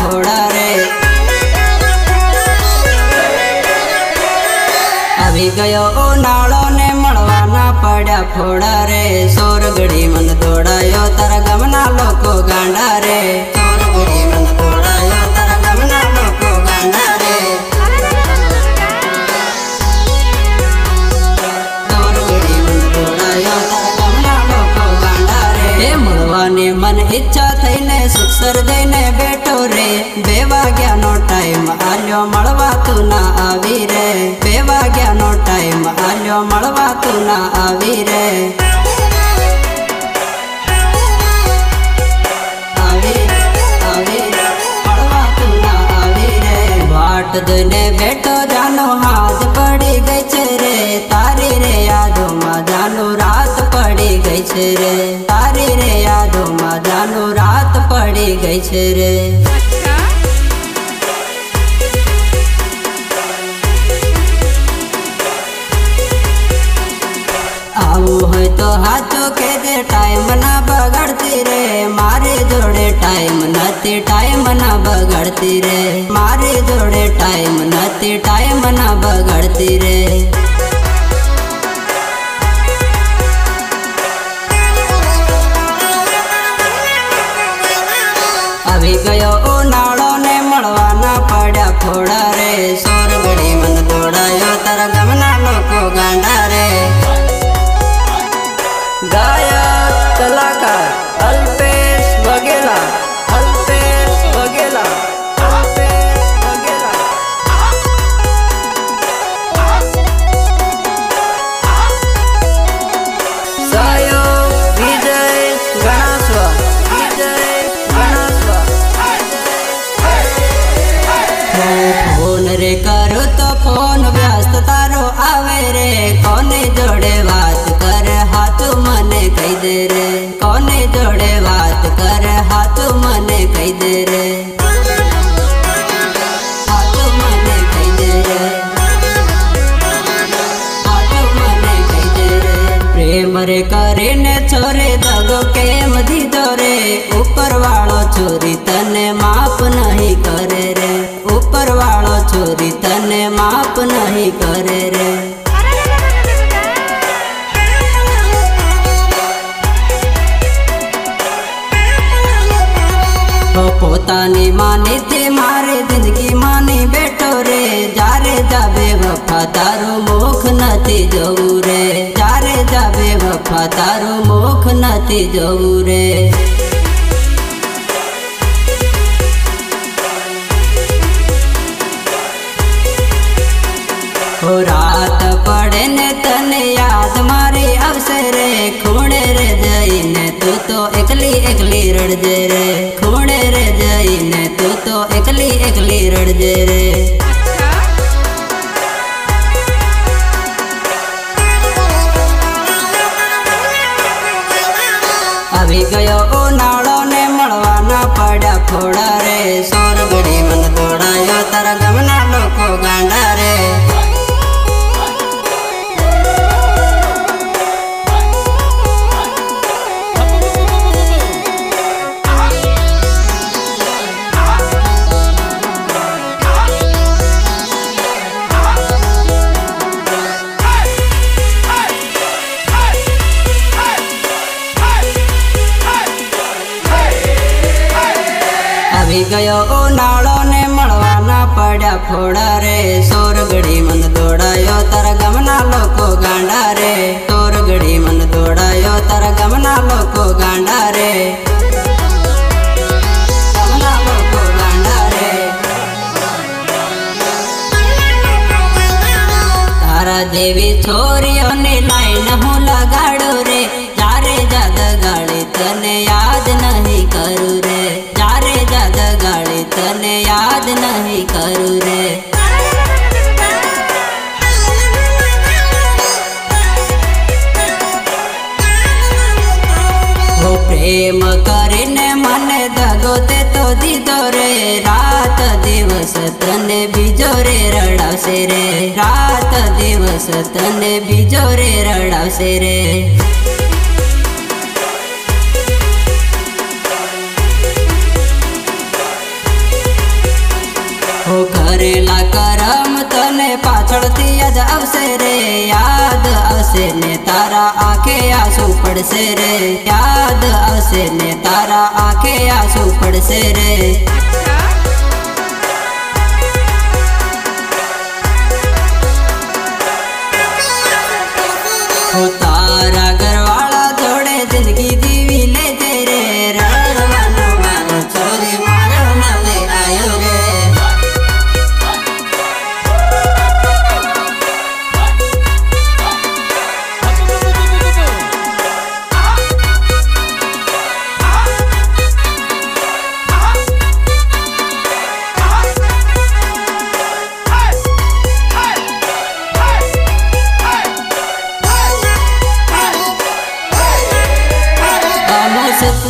थोड़ा रे। अभी गयो ओ नाड़ो ने मड़वाना पड़ा फोड़ा रे। सोरगड़ी मन दौड़ायो तारा गमना लोको गांडा रे। ઈચ્છા થઈને સુખસર જઈને બેઠો રે બે વાગ્યાનો ટાઈમ આલ્યો મળવા તું ના આવી રે બે વાગ્યાનો ટાઈમ આલ્યો મળવા તું ના આવી રે આવી રે, આવી રે, મળવા તું ના આવી રે. વાટ જોઈને બેઠો જાનો હાથ પડી ગઈ છે રે તારી રે યાદોમાં જાનો રાત પડી ગઈ છે રે તારી રે યાદોમાં જાનો રાત પડી ગઈ છે રે. આવું હોય તો હાચો કે જે ટાઈમ ના બગાડતી રે. મારે જોડે ટાઈમ નથી, ટાઈમ ના બગાડતી રે. મારે જોડે ટાઈમ નથી, ટાઈમ ના બગાડતી રે. આવી ગયો ઉનાળો ને મળવાના પડ્યા ખોડા રે. સોરગડી तोरे करे ने छोरे जाती जाऊ हो रात पड़े ने तन याद मारे अवसर रे खूणे रे जाई ने तू तो एकली एकली रड़ रे। खूणे रे जाई ने तू तो एकली एकली रड़ रे। આવી ગયો ઉનાળો ને મળવાના પડ્યા ફોડા રે. સોરગડી મન આવી ગયો ઉનાળો ને મળવાના પડ્યા ફોડા રે. સોરગડી મન દોડાયો તારા ગામના લોકો ગાંડા રે. સોરગડી મન દોડાયો તારા ગામના લોકો ગાંડા રે. જેવી છોરીઓની લાઈન હું રડાવશે તને બીજો રે રડાવશે રે. કરેલા કરમ તને પાછળથી યાદ આવશે રે. યાદ આવશે ને તારા આંખે આંસુ પડશે રે. યાદ આવશે ને તારા આંખે આંસુ પડશે રે. खुतारा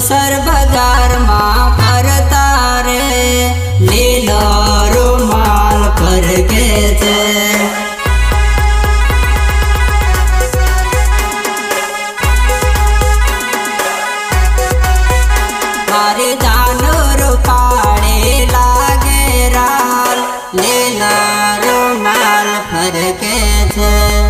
સર્વધારમાં ફરતા રે. લીલો રૂમાલ ફરકે છે. મારે જાનોર પાડે લાગે રાલ. લીલા રૂમાલ છે.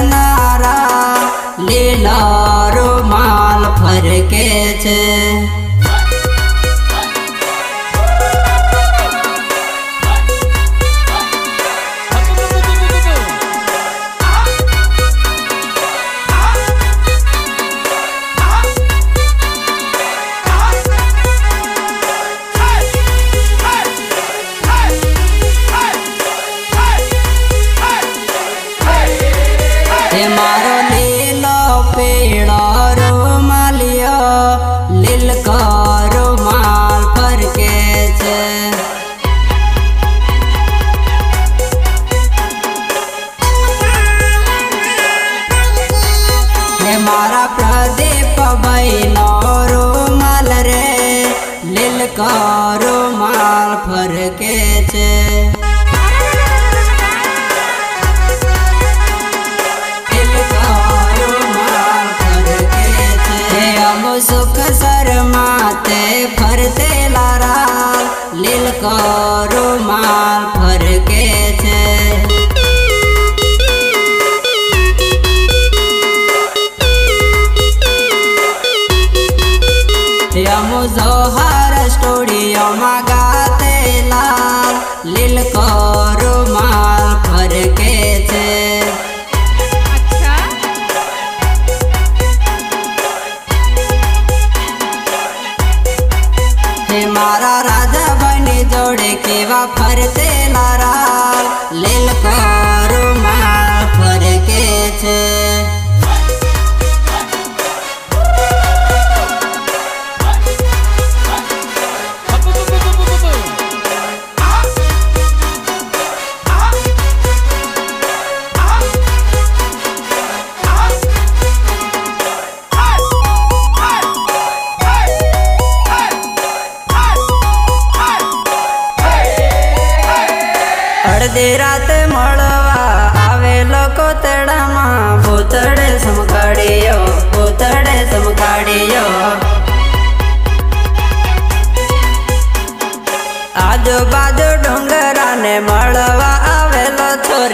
नारा लीलारो माल फरके छे। मारो ले लो पेड़ा করো মাল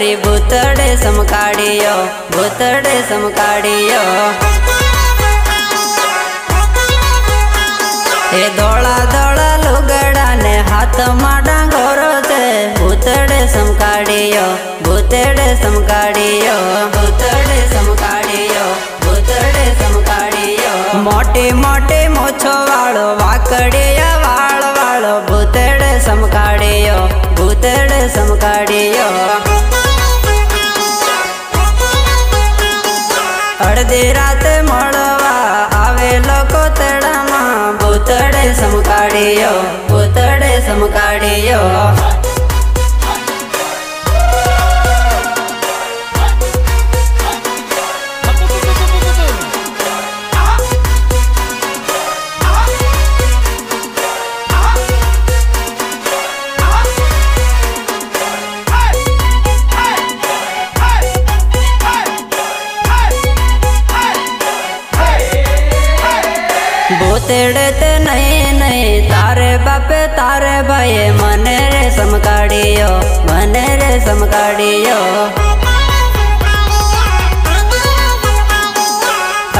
આવેલો છોરી ભૂતડે સમકાડીયો ભૂતડે સમકાડીયો એ ધોળા ધોળા લુગડાને હાથમાં ડાંગોરો છે ભૂતડે સમકાડીયો ભૂતડે સમકાડીયો ભૂતડે સમકાડીયો ભૂતડે સમકાડીયો મોટી મોટી મોછો વાળો વાકડિયા વાળ વાળો ભૂતડે સમકાડીયો चढ़त नए नए। तारे बाप, तारे भाई, मन रे समकाड़ियो मन रे समकाड़ियो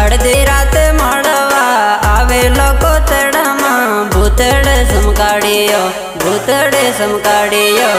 अड़दी रात मड़वा, आवे लोको तेड़मा, भूतड़ समकाड़ियो भूतड़ समकाड़ियो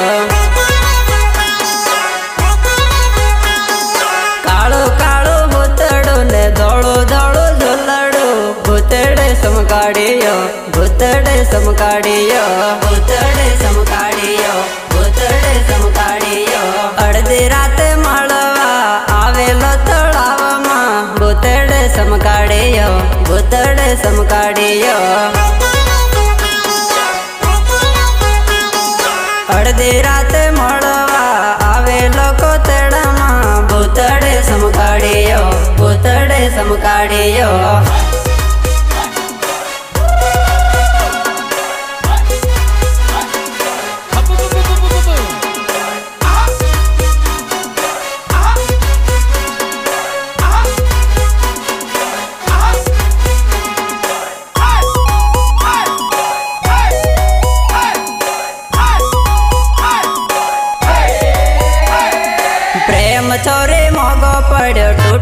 સમકાડીયો ભૂતડે સમકાડીયો ભૂતડે સમકાડીયો ભૂતડે સમકાડીયો અડધી રાતે મળવા આવેલો તળાવમાં ભૂતડે સમકાડીયો ભૂતડે સમકાડીયો અડધી રાતે મળવા આવે લોકો તડામાં ભૂતડે સમકાડીયો ભૂતડે સમકાડીયો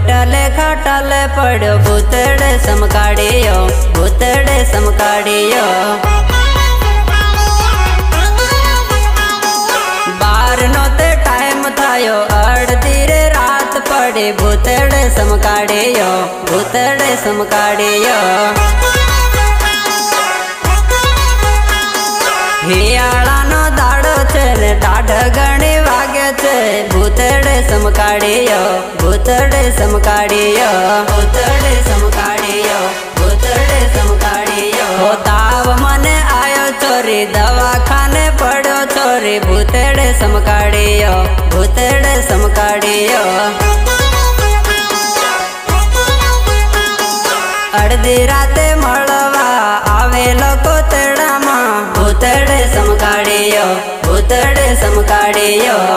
घोटाले, घाटाले पड़ो, भूतड़े समकाड़ियो भूतड़े समकाड़ियो बार नो ते टाइम थायो अड़तीरे रात पड़े, भूतड़े समकाड़ियो भूतड़े समकाड़ियो हियाला नो दाड़ो चले, टाढ़ ને ટાઢ ઘણી વાગે છે ભૂતડે સમકાડીયો ભૂતડે સમકાડીયો ભૂતડે સમકાડીયો ભૂતડે સમકાડીયો હો તાવ મને આયો ચોરી દવાખાને પડ્યો ચોરી ભૂતડે સમકાડીયો ભૂતડે સમકાડીયો અડધી રાતે મળવા આવે લોકો તડામાં ભૂતડે સમકાડીયો ભૂતડે સમકાડીયો ભૂતડે સમકાડીયો